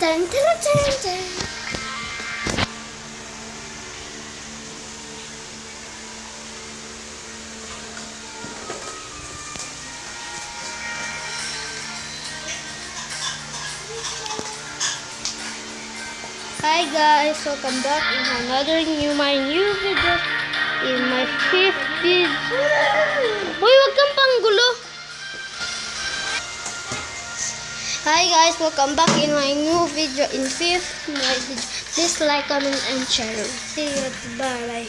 Dun, dun, dun, dun. Hi guys, welcome back in another new my new video in my fifth Hi guys, welcome back in my new video in fifth. Please like, comment, and share. See you. Bye bye.